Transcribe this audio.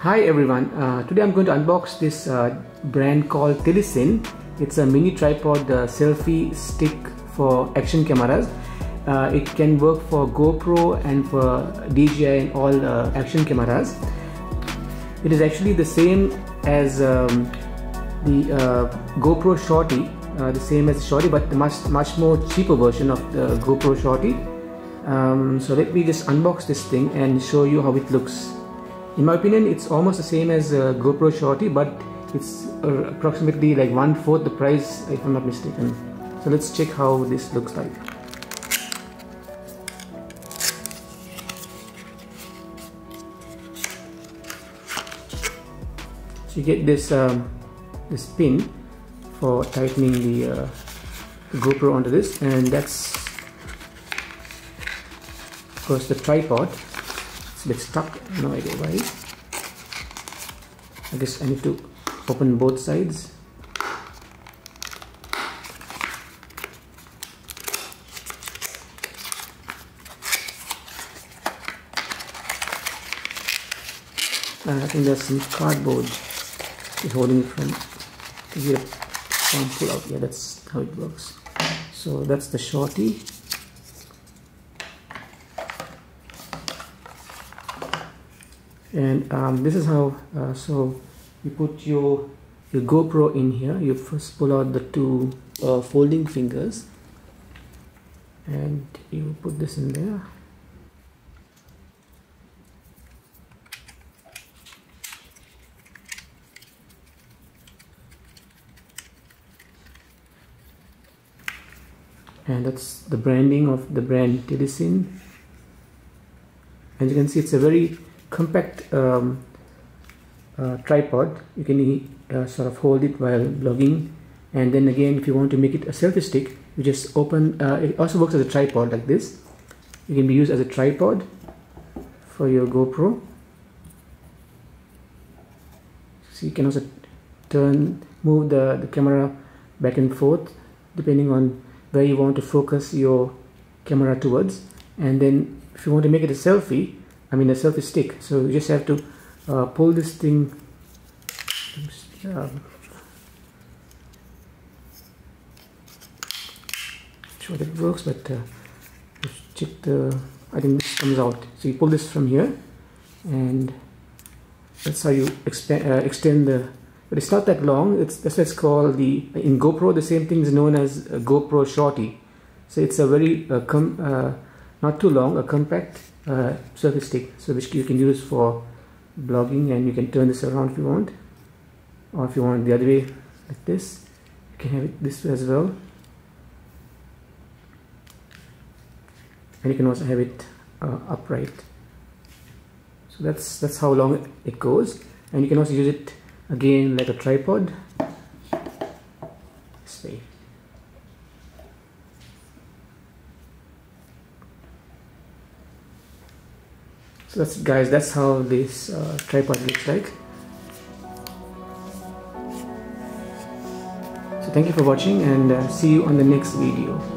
Hi everyone, uh, today I'm going to unbox this uh, brand called Telesin. It's a mini tripod uh, selfie stick for action cameras. Uh, it can work for GoPro and for DJI and all uh, action cameras. It is actually the same as um, the uh, GoPro Shorty, the same as Shorty but the much much more cheaper version of the GoPro Shorty. Um, so let me just unbox this thing and show you how it looks in my opinion it's almost the same as a GoPro Shorty but it's uh, approximately like one fourth the price if I'm not mistaken. So let's check how this looks like. So you get this um, this pin for tightening the, uh, the GoPro onto this and that's of course the tripod bit stuck. No idea why I guess I need to open both sides. Uh, I think there's some cardboard holding it from here pull out. Yeah that's how it works. So that's the shorty and um, this is how uh, so you put your your GoPro in here. You first pull out the two uh, folding fingers. And you put this in there. And that's the branding of the brand Telesin as you can see it's a very compact um, uh, tripod. You can uh, sort of hold it while vlogging and then again if you want to make it a selfie stick you just open uh, it also works as a tripod like this. It can be used as a tripod for your GoPro. So you can also turn move the, the camera back and forth depending on where you want to focus your camera towards. And then if you want to make it a selfie I mean a selfie stick so you just have to uh, pull this thing. Um, sure that it works but uh, check the I think this comes out. So you pull this from here and that's how you expand, uh, extend the but it's not that long. It's that's what's called the in GoPro the same thing is known as GoPro Shorty. So it's a very uh, uh, not too long a compact uh, selfie stick so which you can use for blogging and you can turn this around if you want. Or if you want the other way like this. You can have it this way as well. And you can also have it uh, upright. So that's that's how long it goes. And you can also use it again like a tripod. This way so that's guys that's how this uh, tripod looks like. So thank you for watching and uh, see you on the next video